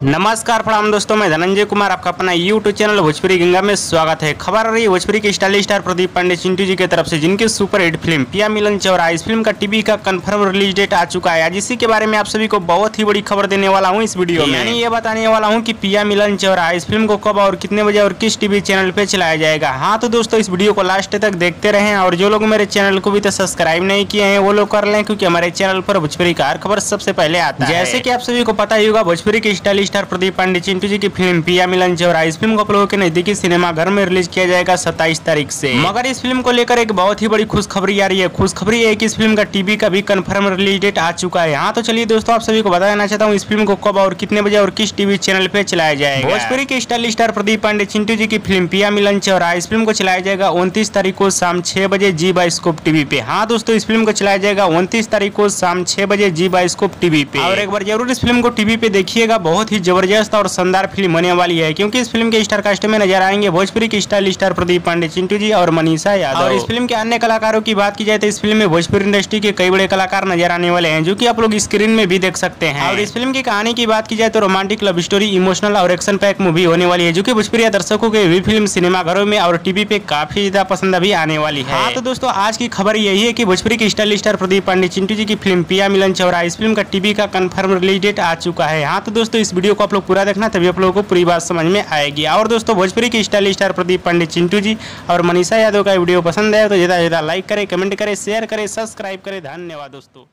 नमस्कार प्रणाम दोस्तों मैं धनंजय कुमार आपका अपना यूट्यूब चैनल भोजपुरी गंगा में स्वागत है। खबर आ रही है भोजपुरी के स्टाइलिश स्टार प्रदीप पांडे चिंटू जी की तरफ़ से जिनकी सुपर हिट फ़िल्म पिया मिलन चौरा इस फ़िल्म का टीवी का कंफर्म रिलीज़ डेट आ चुका है। आज इसी के बारे में आप सभी को बहुत ही बड़ी खबर देने वाला हूँ इस वीडियो में। यानी ये बताने वाला हूँ की पिया मिलन चौरा इस फ़िल्म को कब और कितने बजे और किस टीवी चैनल पे चलाया जाएगा। हाँ तो दोस्तों इस वीडियो को लास्ट तक देखते रहे और जो लोग मेरे चैनल को भी तो सब्सक्राइब नहीं किए हैं वो लोग कर लें क्योंकि हमारे चैनल पर भोजपुरी का हर खबर सबसे पहले आता है। जैसे की आप सभी को पता ही होगा भोजपुरी की स्टाइलिश स्टार प्रदीप पांडे, चिंटू जी की फ़िल्म पिया मिलन चौरा इस फ़िल्म को आप लोगों के नजदीकी सिनेमा घर में रिलीज़ किया जाएगा सत्ताईस तारीख से। मगर इस फ़िल्म को लेकर एक बहुत ही बड़ी खुशखबरी आ रही है। खुशखबरी है कि इस फ़िल्म का टीवी का भी कंफर्म रिलीज़ डेट आ चुका है। हाँ तो चलिए दोस्तों, आप सभी को बता देना चाहता हूँ, इस फ़िल्म को कब और कितने बजे और किस टीवी चैनल पे चलाया जाएगा। भोजपुरी के स्टाइल स्टार प्रदीप पांडे, चिंटू जी की फ़िल्म पिया मिलन चौरा इस फ़िल्म को चलाया जाएगा उनतीस तारीख को शाम छह बजे जी बाइस्कोप टीवी पे। हाँ दोस्तों, इस फ़िल्म को चलाया जाएगा उनतीस तारीख को शाम छह बजे जी बाइस्कोप टीवी पे। और एक बार ज़रूर इस फ़िल्म को टीवी पे देखिएगा, बहुत ही ज़बरदस्त और शानदार फ़िल्म होने वाली है क्योंकि इस फ़िल्म के स्टार कास्ट में नज़र आएँगे भोजपुरी की स्टाइल स्टार प्रदीप पांडे चिंटू जी और मनीषा यादव। और इस फ़िल्म के अन्य कलाकारों की बात की जाए तो इस फ़िल्म में भोजपुरी इंडस्ट्री के कई बड़े कलाकार नज़र आने वाले हैं जो की आप लोग स्क्रीन में भी देख सकते हैं। और इस फ़िल्म की कहानी की बात की जाए तो रोमांटिक लव स्टोरी इमोशनल और एक्शन पैक मूवी होने वाली है जो की भोजपुरी दर्शकों के भी फ़िल्म सिनेमा घरों में और टीवी पे काफ़ी ज़्यादा पसंद अभी आने वाली है। हाँ तो दोस्तों आज की खबर यही है की भोजपुरी की स्टाइल स्टार प्रदीप पांडे चिंटू जी की फ़िल्म पिया मिलन चौरा इस फ़िल्म का टीवी का कंफर्म रिलीज़ डेट आ चुका है। हाँ तो दोस्तों इस वीडियो को आप लोग पूरा देखना, तभी आप लोगों को पूरी बात समझ में आएगी। और दोस्तों, भोजपुरी के स्टाइल स्टार प्रदीप पांडे चिंटू जी और मनीषा यादव का वीडियो पसंद है तो ज़्यादा ज़्यादा लाइक करें कमेंट करें शेयर करें सब्सक्राइब करें। धन्यवाद दोस्तों।